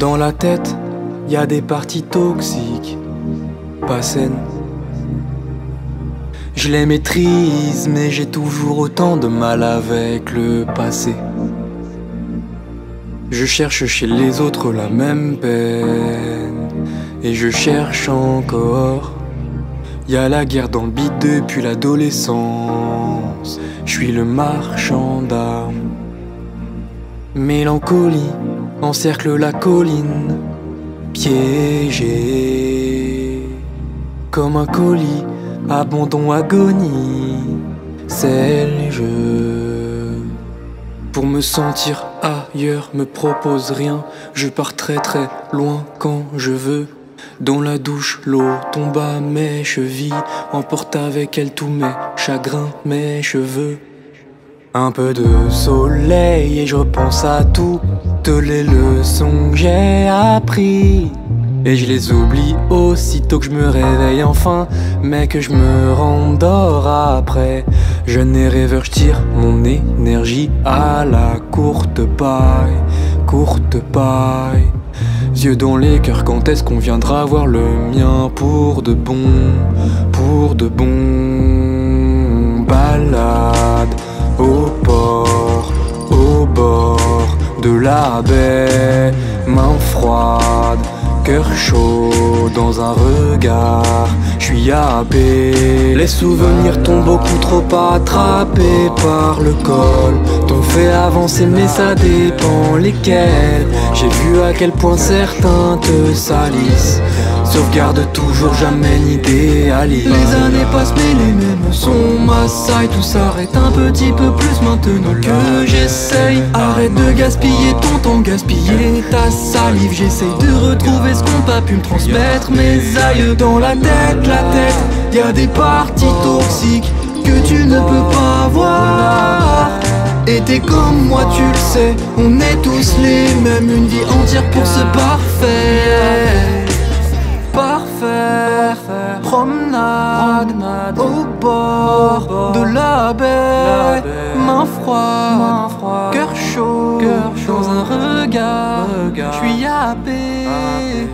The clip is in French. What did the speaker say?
Dans la tête, y a des parties toxiques, pas saines. Je les maîtrise, mais j'ai toujours autant de mal avec le passé. Je cherche chez les autres la même peine, et je cherche encore. Y a la guerre dans le depuis l'adolescence. Je suis le marchand d'armes. Mélancolie encercle la colline, piégé comme un colis, abandon, agonie, jeu. Pour me sentir ailleurs, me propose rien, je pars très très loin quand je veux. Dans la douche, l'eau tombe à mes chevilles, emporte avec elle tous mes chagrins, mes cheveux. Un peu de soleil et je repense à toutes les leçons que j'ai appris. Et je les oublie aussitôt que je me réveille enfin, mais que je me rendors après. Jeune et rêveur, je tire mon énergie à la courte paille, courte paille. Yeux dans les cœurs, quand est-ce qu'on viendra voir le mien pour de bon, pour de bon? De la baie, main froide, cœur chaud dans un regard, je suis happé. Les souvenirs t'ont beaucoup trop attrapé par le col, t'ont fait avancer mais ça dépend lesquels. J'ai vu à quel point certains te salissent. Sauvegarde toujours, jamais n'idéalise Les années passent mais les mêmes sont massailles Tout s'arrête un petit peu plus maintenant que j'essaye. Arrête de gaspiller ton temps, gaspiller ta salive. J'essaye de retrouver ce qu'ont pas pu me transmettre mes aïeux Dans la tête, la tête, y a des parties toxiques que tu ne peux pas voir. Et t'es comme moi tu le sais, on est tous les mêmes, une vie entière pour ce parfait promenade, au bord, de la baie, main froide, cœur chaud, dans un regard, je suis happé.